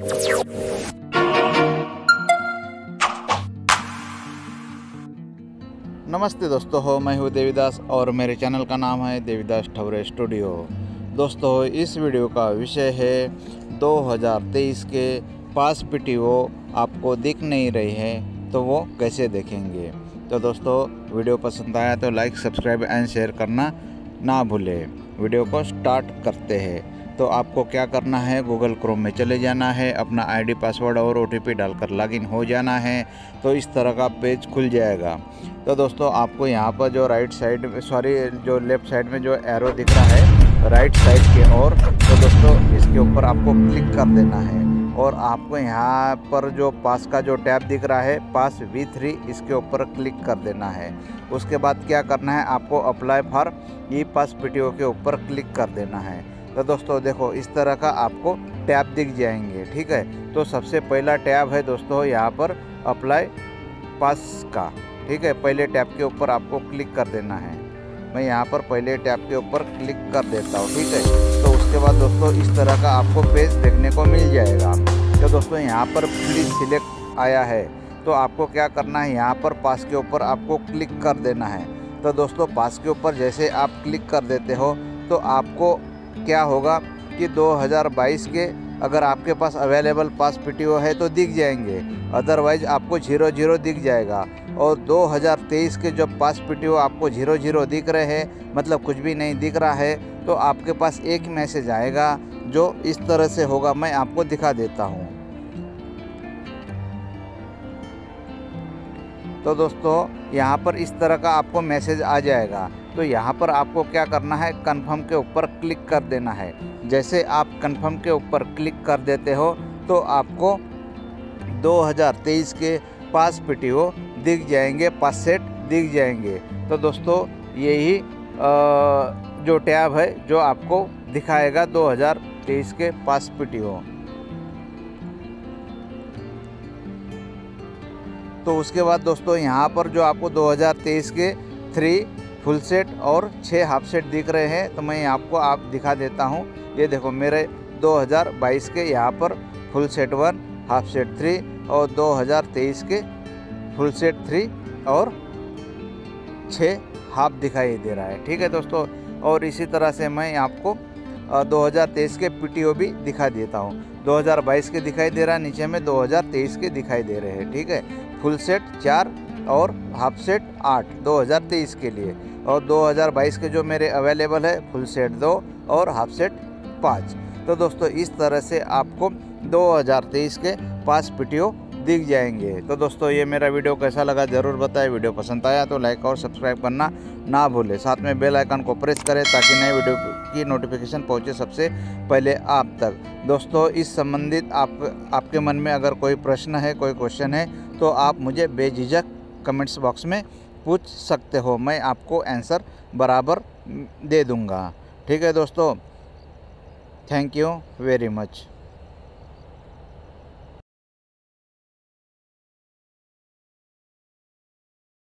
नमस्ते दोस्तों हो मैं हूँ देवीदास और मेरे चैनल का नाम है देवीदास ठवरे स्टूडियो। दोस्तों, इस वीडियो का विषय है 2023 के पास पीटीओ आपको दिख नहीं रही है तो वो कैसे देखेंगे? तो दोस्तों, वीडियो पसंद आया तो लाइक, सब्सक्राइब एंड शेयर करना ना भूलें। वीडियो को स्टार्ट करते हैं। तो आपको क्या करना है? गूगल क्रोम में चले जाना है, अपना आईडी पासवर्ड और ओटीपी डालकर लॉगिन हो जाना है तो इस तरह का पेज खुल जाएगा। तो दोस्तों, आपको यहाँ पर जो राइट साइड सॉरी जो लेफ़्ट साइड में जो एरो दिख रहा है राइट साइड के और तो दोस्तों, इसके ऊपर आपको क्लिक कर देना है। और आपको यहाँ पर जो पास का जो टैब दिख रहा है पास वी थ्री इसके ऊपर क्लिक कर देना है। उसके बाद क्या करना है? आपको apply for E pass P के ऊपर क्लिक कर देना है। तो दोस्तों देखो, इस तरह का आपको टैब दिख जाएँगे, ठीक है? तो सबसे पहला टैब है दोस्तों यहाँ पर अप्लाई पास का, ठीक है? पहले टैब के ऊपर आपको क्लिक कर देना है। मैं यहाँ पर पहले टैब के ऊपर क्लिक कर देता हूँ, ठीक है? तो उसके बाद दोस्तों इस तरह का आपको पेज देखने को मिल जाएगा। तो दोस्तों यहाँ पर प्लीज़ सिलेक्ट आया है। तो आपको क्या करना है, यहाँ पर पास के ऊपर आपको क्लिक कर देना है। तो दोस्तों पास के ऊपर जैसे आप क्लिक कर देते हो तो आपको क्या होगा कि 2022 के अगर आपके पास अवेलेबल पास पीटीओ है तो दिख जाएँगे। अदरवाइज़ आपको ज़ीरो ज़ीरो दिख जाएगा। और 2023 के जो पास पीटीओ आपको ज़ीरो ज़ीरो दिख रहे हैं मतलब कुछ भी नहीं दिख रहा है तो आपके पास एक मैसेज आएगा जो इस तरह से होगा। मैं आपको दिखा देता हूँ। तो दोस्तों, यहाँ पर इस तरह का आपको मैसेज आ जाएगा। तो यहाँ पर आपको क्या करना है? कन्फर्म के ऊपर क्लिक कर देना है। जैसे आप कन्फर्म के ऊपर क्लिक कर देते हो तो आपको 2023 के पास पीटीओ दिख जाएँगे, पास सेट दिख जाएँगे। तो दोस्तों, यही जो टैब है, जो आपको दिखाएगा 2023 के पास पीटीओ तो उसके बाद दोस्तों, यहाँ पर जो आपको 2023 के थ्री फुल सेट और छः हाफ़ सेट दिख रहे हैं तो मैं आपको आप दिखा देता हूँ। ये देखो, मेरे 2022 के यहाँ पर full set one, half set three और 2023 के फुल सेट थ्री और छः हाफ़ दिखाई दे रहा है। ठीक है दोस्तों, और इसी तरह से मैं आपको 2023 के पीटीओ भी दिखा देता हूँ। 2022 के दिखाई दे रहा है, नीचे में 2023 के दिखाई दे रहे हैं। ठीक है, फुल सेट चार और हाफ़ सेट आठ 2023 के लिए और 2022 के जो मेरे अवेलेबल है फुल सेट दो और हाफ़ सेट पाँच। तो दोस्तों, इस तरह से आपको 2023 के पास पीटीओ दिख जाएँगे। तो दोस्तों, ये मेरा वीडियो कैसा लगा ज़रूर बताएँ। वीडियो पसंद आया तो लाइक और सब्सक्राइब करना ना भूलें। साथ में बेल आइकन को प्रेस करें ताकि नए वीडियो की नोटिफिकेशन पहुँचे सबसे पहले आप तक। दोस्तों, इस संबंधित आप, आपके मन में अगर कोई प्रश्न है, कोई क्वेश्चन है तो आप मुझे बेझिझक कमेंट्स बॉक्स में पूछ सकते हो। मैं आपको आंसर बराबर दे दूँगा। ठीक है दोस्तों? Thank you very much.